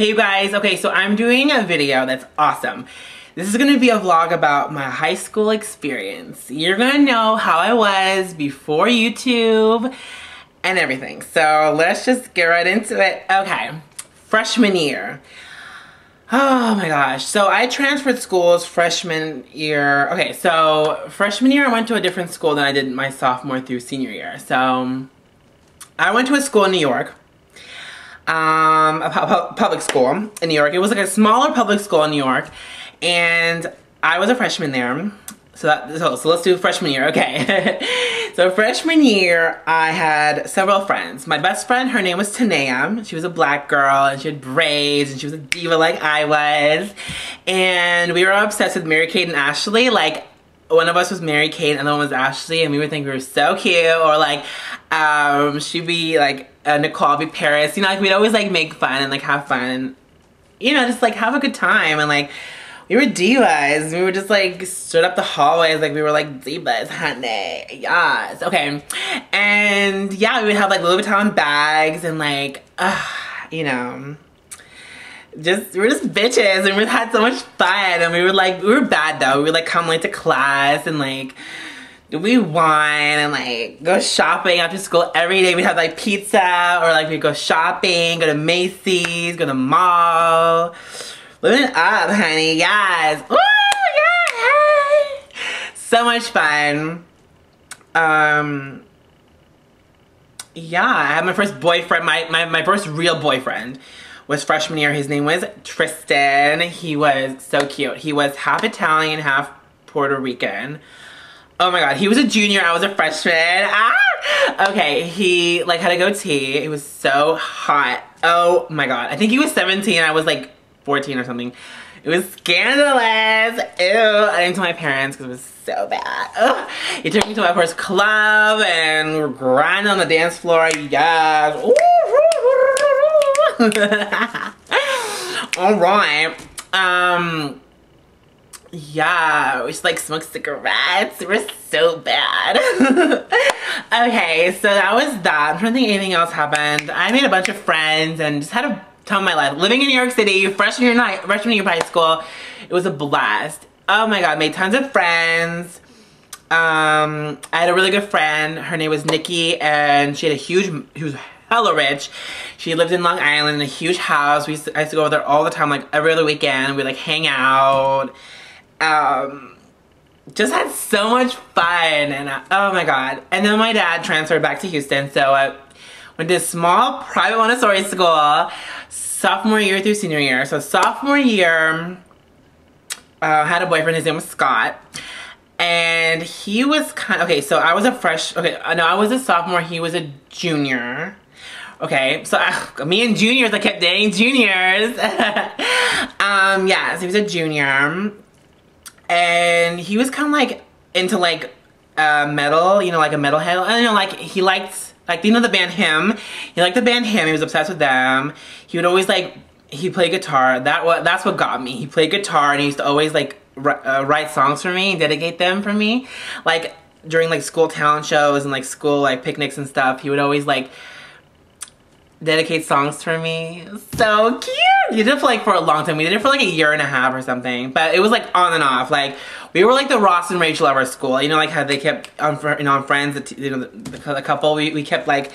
Hey you guys, okay, so I'm doing a video that's awesome. This is gonna be a vlog about my high school experience. You're gonna know how I was before YouTube and everything. So let's just get right into it. Okay, freshman year. Oh my gosh. So I transferred schools freshman year. Okay, so freshman year I went to a different school than I did my sophomore through senior year. So I went to a school in New York. Um, a pu public school in New York. It was like a smaller public school in New York. And I was a freshman there. So, that, so, so let's do freshman year, okay. so freshman year, I had several friends. My best friend, her name was Tanea. She was a black girl and she had braids and she was a diva like I was. And we were obsessed with Mary-Kate and Ashley. Like, one of us was Mary-Kate and the one was Ashley and we would think we were so cute. Or like, um, she'd be like, uh, Nicole be Paris. You know, like we'd always like make fun and like have fun. and, You know, just like have a good time and like, we were divas. We were just like stood up the hallways like we were like divas, honey. Yes. Okay. And yeah, we would have like Louis Vuitton bags and like, uh, you know, just we were just bitches and we had so much fun and we were like we were bad though. We like come late to class and like we wine and like go shopping after school every day. We'd have like pizza or like we'd go shopping, go to Macy's, go to mall. Living up, honey, yes. So much fun. Um, yeah, I had my first boyfriend, my, my, my first real boyfriend was freshman year. His name was Tristan. He was so cute. He was half Italian, half Puerto Rican. Oh my god, he was a junior, I was a freshman. Ah! Okay, he like had a goatee. It was so hot. Oh my god. I think he was 17, I was like 14 or something. It was scandalous. Ew. I didn't tell my parents because it was so bad. Ugh. He took me to my first club and we were grinding on the dance floor. Yes. All right. Um. Yeah, we just like smoke cigarettes. We're so bad. okay, so that was that. I don't think anything else happened. I made a bunch of friends and just had a time of my life. Living in New York City, freshman year, night, freshman year high school, it was a blast. Oh my god, made tons of friends. Um, I had a really good friend. Her name was Nikki, and she had a huge, was hella rich. She lived in Long Island in a huge house. We used to, I used to go over there all the time, like every other weekend. We like hang out. Um, just had so much fun, and I, oh my god. And then my dad transferred back to Houston, so I went to a small private Montessori school sophomore year through senior year. So sophomore year, uh, had a boyfriend, his name was Scott. And he was kind of, okay, so I was a fresh, okay, uh, no, I was a sophomore, he was a junior. Okay, so uh, me and juniors, I kept dating juniors. um, yeah, so he was a junior. And he was kind of like into like uh, metal, you know, like a metalhead. I don't know, like he liked like, you know the band Him? He liked the band Him. He was obsessed with them. He would always, like, he played guitar. That what That's what got me. He played guitar and he used to always, like, uh, write songs for me, dedicate them for me. Like, during, like, school talent shows and, like, school, like, picnics and stuff, he would always, like, dedicate songs for me. So cute! He did it for, like, for a long time. We did it for, like, a year and a half or something. But it was, like, on and off. Like, we were like the Ross and Rachel of our school. You know, like how they kept on, you know, on Friends, you know, the, the couple. We, we kept like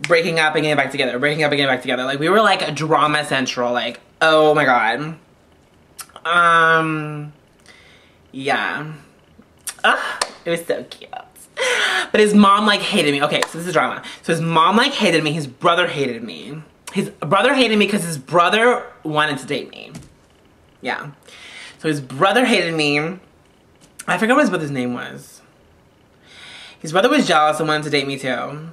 breaking up and getting back together, breaking up and getting back together. Like we were like a drama central. Like, oh my god. Um, yeah. Ugh, it was so cute. But his mom like hated me. Okay, so this is drama. So his mom like hated me. His brother hated me. His brother hated me because his brother wanted to date me. Yeah. So his brother hated me. I forgot what his brother's name was. His brother was jealous and wanted to date me too.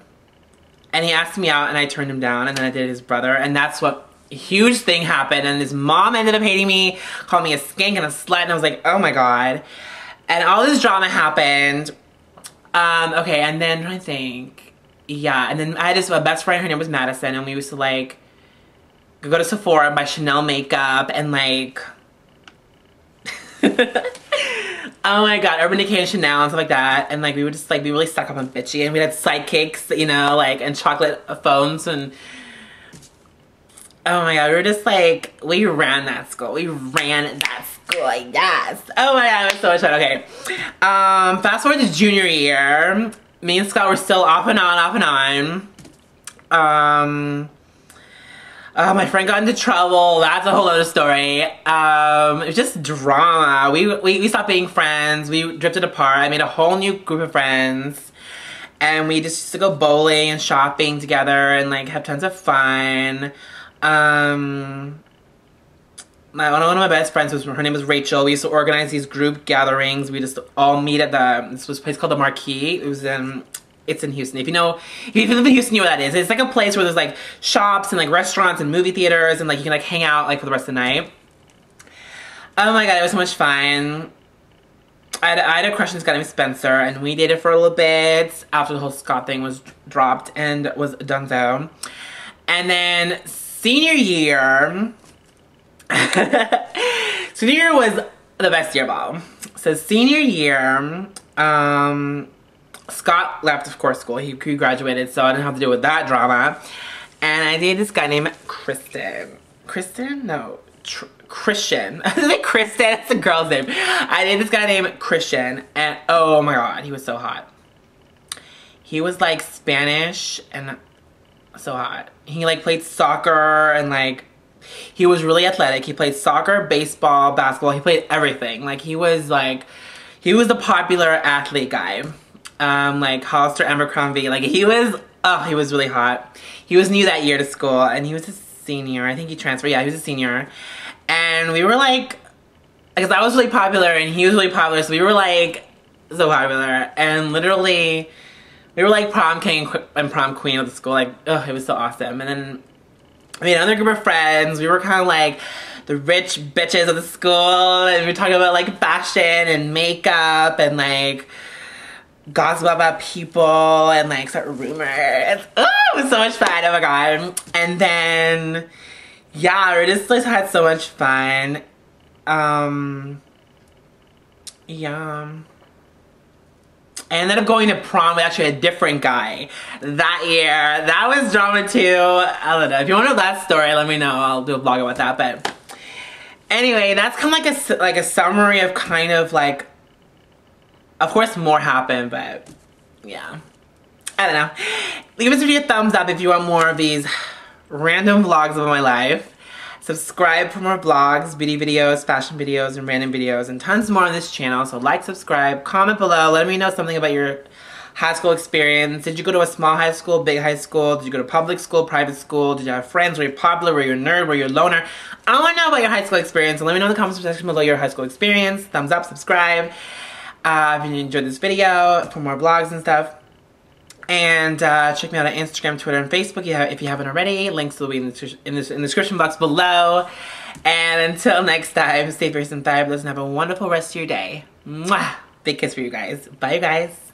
And he asked me out and I turned him down and then I dated his brother and that's what huge thing happened and his mom ended up hating me, called me a skank and a slut and I was like, oh my god. And all this drama happened. Um, okay, and then I think, yeah, and then I had this best friend, her name was Madison, and we used to like go to Sephora and buy Chanel makeup and like oh my god, Urban Decay and Chanel and stuff like that. And like we would just like be really stuck up and bitchy and we had sidekicks, you know, like and chocolate phones and oh my god, we were just like, we ran that school. We ran that school, yes. Oh my god, it was so much fun. Okay. Um, fast forward to junior year. Me and Scott were still off and on, off and on. Um, uh, my friend got into trouble. That's a whole other story. Um, it was just drama. We, we, we stopped being friends. We drifted apart. I made a whole new group of friends. And we just used to go bowling and shopping together and like have tons of fun. Um, my one of my best friends was her name was Rachel. We used to organize these group gatherings. We just all meet at the this was a place called the Marquee. It was in it's in Houston. If you know, if you live in Houston, you know what that is. It's like a place where there's like shops and like restaurants and movie theaters and like you can like hang out like for the rest of the night. Oh my god, it was so much fun. I had, I had a crush on this guy named Spencer and we dated for a little bit after the whole Scott thing was dropped and was done so. And then senior year, senior year was the best year of all. So senior year, um, Scott left, of course, school. He, he graduated, so I didn't have to deal with that drama. And I dated this guy named Kristen. Kristen? No. Tr Christian. like Kristen, that's a girl's name. I dated this guy named Christian, and oh my god, he was so hot. He was like Spanish and so hot. He like played soccer and like he was really athletic. He played soccer, baseball, basketball. He played everything. Like he was like he was the popular athlete guy um, like Hollister Abercrombie. Like he was, oh, he was really hot. He was new that year to school and he was a senior. I think he transferred. Yeah, he was a senior. And we were like, because I was really popular and he was really popular. So we were like so popular. And literally, we were like prom king and prom queen of the school. Like, oh, it was so awesome. And then we had another group of friends. We were kind of like the rich bitches of the school. And we were talking about like fashion and makeup and like gossip about people and like start rumors. Oh, it was so much fun. Oh my god. And then yeah, we just like had so much fun. Um yeah. I ended up going to prom with actually a different guy that year. That was drama too. I don't know. If you want to know that story, let me know. I'll do a vlog about that. But anyway, that's kind of like a like a summary of kind of like of course more happened, but yeah. I don't know. Leave this video a thumbs up if you want more of these random vlogs of my life. Subscribe for more blogs, beauty videos, fashion videos, and random videos, and tons more on this channel. So like, subscribe, comment below, let me know something about your high school experience. Did you go to a small high school, big high school? Did you go to public school, private school? Did you have friends? Were you popular? Were you a nerd? Were you a loner? I want to know about your high school experience. And let me know in the comment section below your high school experience. Thumbs up, subscribe uh, if you enjoyed this video for more blogs and stuff. And uh, check me out on Instagram, Twitter, and Facebook if you haven't already. Links will be in the, in the, in the description box below. And until next time, stay fierce and fabulous and have a wonderful rest of your day. Mwah! Big kiss for you guys. Bye, you guys.